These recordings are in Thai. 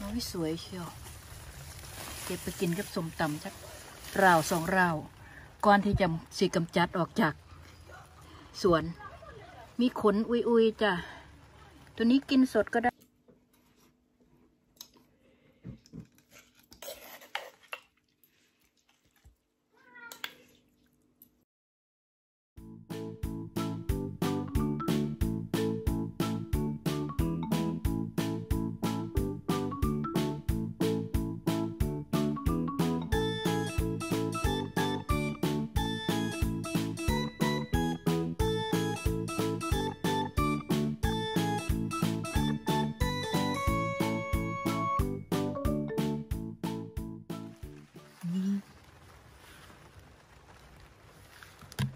น้อยสวยเชียว เก็บไปกินกับสมตำชักราวสองราวก่อนที่จะสีกำจัดออกจาก สวน มีขนอุยๆจ้ะ ตัวนี้กินสดก็ได้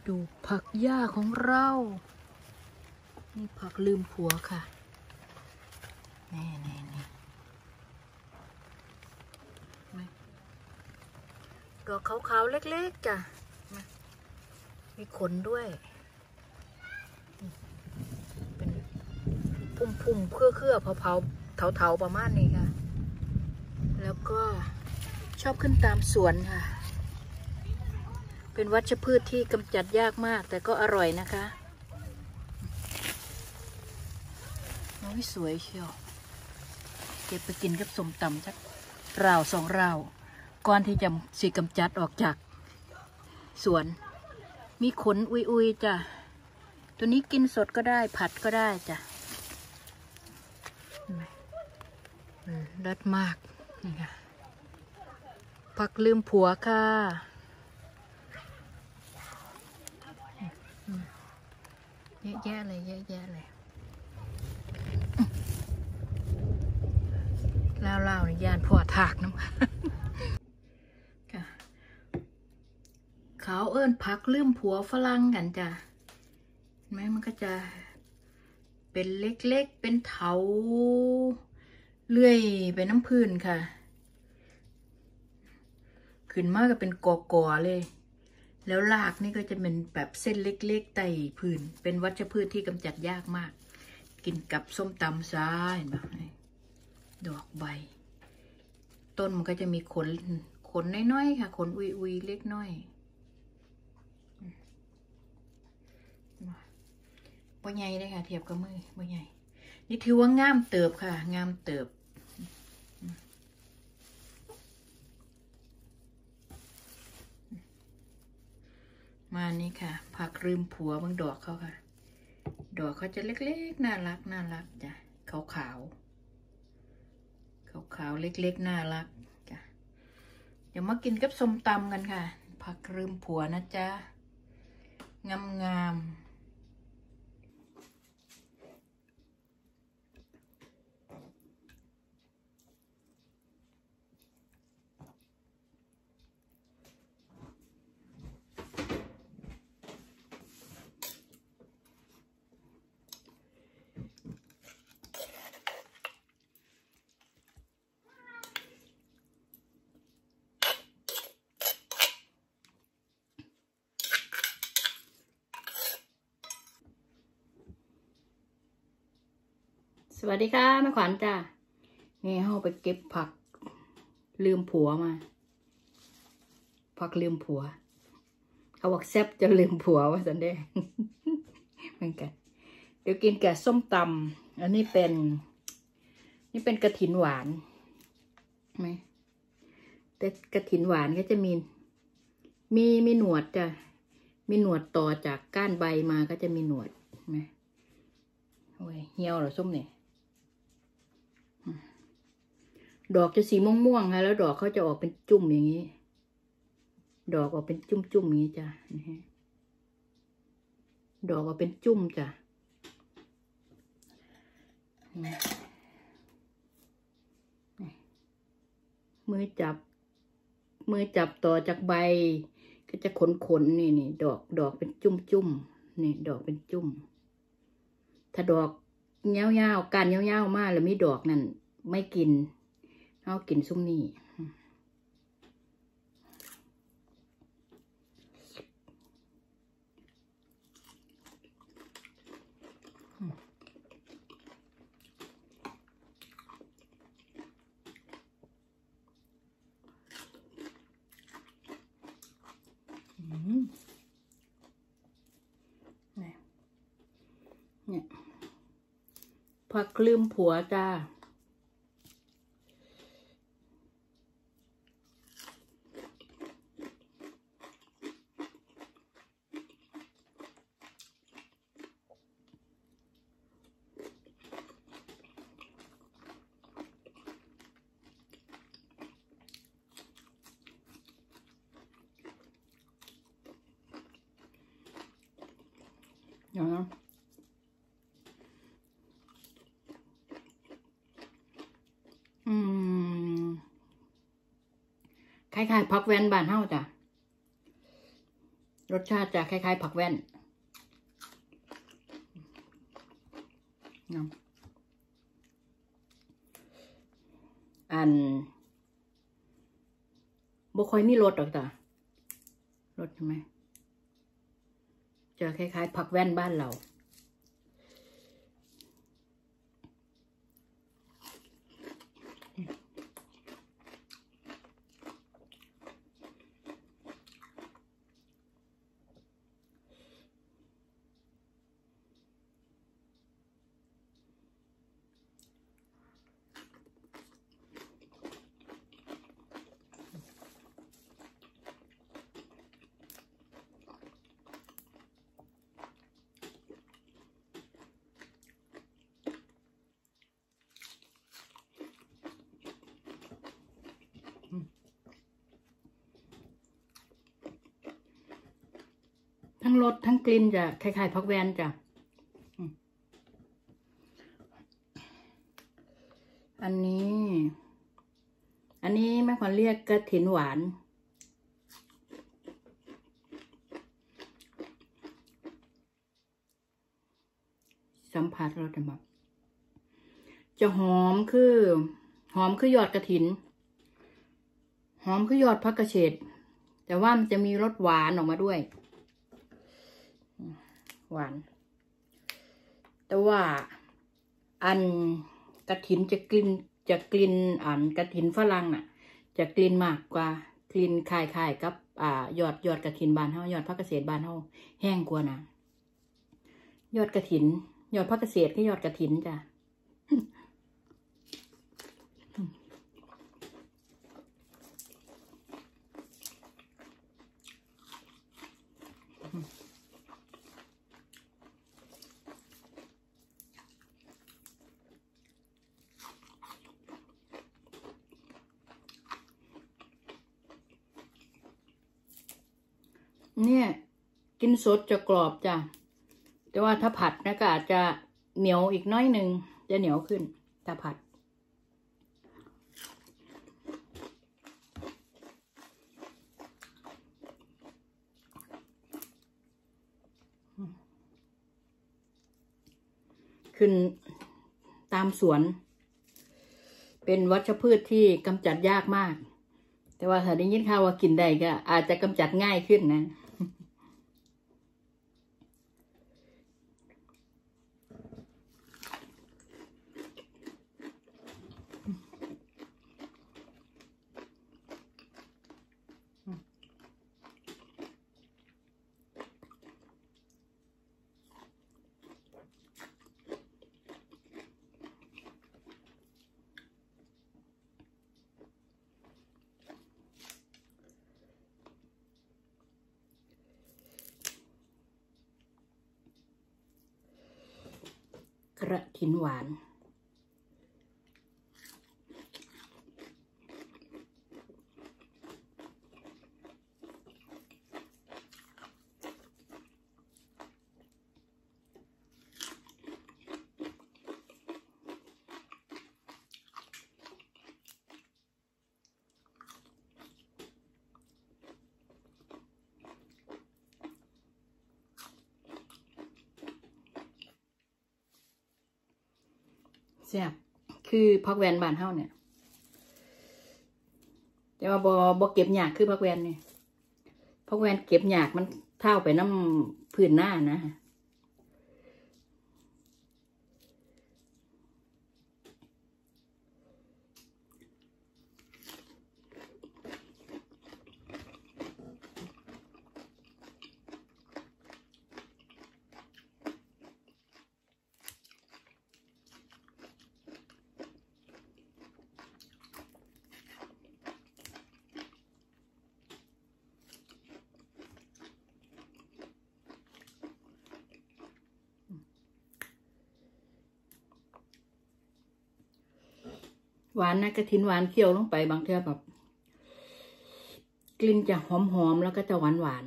ดูผักหญ้าของเรา นี่ผักลืมผัวค่ะ แนี่นี่นี่มดอกขาวๆ เล็กๆ จ้ะม,มีขนด้วย เป็นพุ่มๆ เครื่อๆ เผาๆ เถาๆ ประมาณนี้ค่ะ แล้วก็ชอบขึ้นตามสวนค่ะ เป็นวัชพืชที่กำจัดยากมาก แต่ก็อร่อยนะคะน้อยสวยเชียว เก็บไปกินกับสมตำสักราวสองราวก่อนที่จะสีกำจัดออกจากสวน มีขนอุยๆจ้ะ ตัวนี้กินสดก็ได้ผัดก็ได้จ้ะเห็นไหมอืมเลิศมากนี่ค่ะผักลืมผัวค่ะ เยอะแยะเลยเยอะแยะเลยเล่าเล่าในยานพ่อถากน้ำค่ะเขาเอิ้นผักลืมผัวฝรั่งกันจ้ะเห็นไหมมันก็จะเป็นเล็กๆ เป็นเถาเลื่อยไปน้ำพื้นค่ะ ขึ้นมากก็เป็นกอๆเลย แล้วรากนี่ก็จะเป็นแบบเส้นเล็กๆไต่พื้น เป็นวัชพืชที่กำจัดยากมาก กินกับส้มตำซ้าเห็นไหมดอกใบ ต้นมันก็จะมีขนขนน้อยๆค่ะ ขนอุยๆเล็กน้อยบ่ใหญ่เลยค่ะ เทียบกับมือบ่ใหญ่นี่ถือว่างามเติบค่ะ งามเติบ มานี่ค่ะ ผักรืมผัวบางดอกเขาค่ะ ดอกเขาจะเล็กๆ น่ารักน่ารักจ้ะขาวขาวขาวขาวๆเล็กๆ น่ารักจ้ะเดี๋ยวมากินกับส้มตำกันค่ะ ผักรืมผัวนะจ๊ะงามงามๆ ส วัสดีค่ะแม่ขวัญจ้านี่เฮาไปเก็บผัก ลืมผัวมา ผักลืมผัว เขาบอกแซ่บจะลืมผัวว่าสันเด้เหมือนกัน เดี๋ยวกินแกบส้มตำอันนี้เป็น นี่เป็นกระถินหวานไหมแต่กระถินหวานก็จะมี มีมีหนวดจ้ะมีหนวดต่อจากก้านใบมาก็จะมีหนวดไหมโอ้ยเหี่ยวเหรอส้มเนี่ย ดอกจะสีม่วงๆค่ะแล้วดอกเขาจะออกเป็นจุ่มอย่างนี้ ดอกออกเป็นจุ่มๆอย่างนี้จ้ะดอกออกเป็นจุ่มจ้ะมือจับ มือจับต่อจากใบ ก็จะขนๆนี่นี่ดอกดอกเป็นจุ่มๆนี่ ดอกเป็นจุ่ม ถ้าดอกเงี้ยวๆการเงี้ยวๆมากแล้วมีดอกนั่นไม่กิน เอากินซุ้มนี่เนี่ย ผักลืมผัวจ้า เดี๋ยวนะอืมคล้ายๆผักแว่นบ้านเฮาจ้ะรสชาติจะคล้ายๆผักแว่นนาะอันบ่ค่อยมีรสดอกจ้ะรสใช่ไหม จะคล้ายๆผักแว่นบ้านเรา งรสทั้งกลิ่นจะคล้ายๆผักแวนจ้ะอันนี้ อันนี้แม่ขวัญเรียกกระถินหวานสัมผัสเราจะแบบจะหอมคือ หอมคือยอดกระถิน หอมคือยอดพักกระเฉดแต่ว่ามันจะมีรสหวานออกมาด้วย หวาน แต่ว่าอันกระถินจะกลิ่นจะกลิ่นอันกระถินฝรั่งน่ะ จะกลิ่นมากกว่ากลิ่นคายคายๆกับ อ่ายอดยอดกระถินบานเฮายอดพักเกษตรบานเฮาแห้งกว่านะยอดกระถิน ยอดพักเกษตรก็ยอดกระถินจ้ะ เนี่ย กินสดจะกรอบจ้ะ แต่ว่าถ้าผัดนะก็อาจจะเหนียวอีกน้อยหนึ่งจะเหนียวขึ้น ถ้าผัด ขึ้นตามสวน เป็นวัชพืชที่กำจัดยากมากแต่ว่าถ้าได้ยินข่าวว่ากินได้ก็อาจจะกำจัดง่ายขึ้นนะ กระถินหวาน แซ่บคือพักแวนบานเฮาเนี่ย แต่ว่าบอบอเก็บหยากคือพักแวนเนี่ยพักแวนเก็บหยากมันเท่าไปน้ำพื้นหน้านะ หวานนะกระถินหวานเคี่ยวลงไปบางเทีแบบ กลิ่นจะหอมๆแล้วก็จะหวานหวาน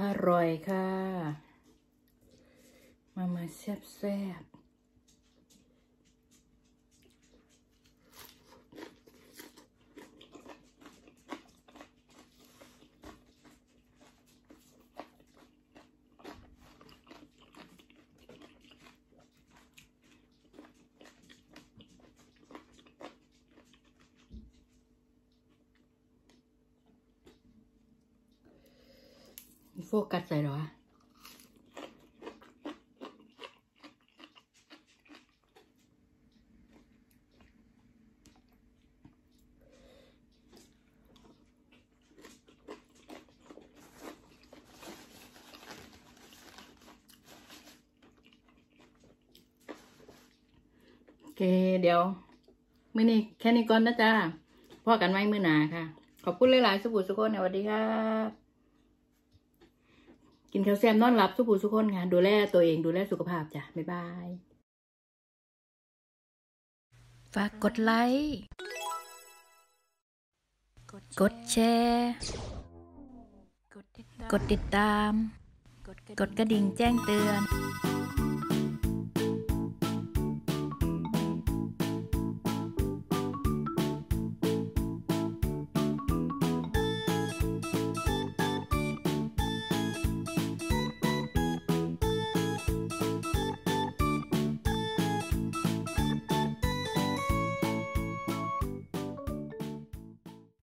อร่อยค่ะ มามาแซ่บแซ่บ โฟกัสใส่หรอวะโอเคเดี๋ยวมื้อนี้แค่นี้ก่อนนะจ๊ะพ่อกันไว้มื้อหนาค่ะ ขอบคุณหลาย ๆ สุขุสุขคนสวัสดีครับ กินแคลเซียมนอนหลับสุขูสุขคนค่ะดูแลตัวเองดูแลสุขภาพจ้ะ บ๊ายบาย ฝากกดไลค์กดแชร์กดติดตาม กดกระดิ่งแจ้งเตือน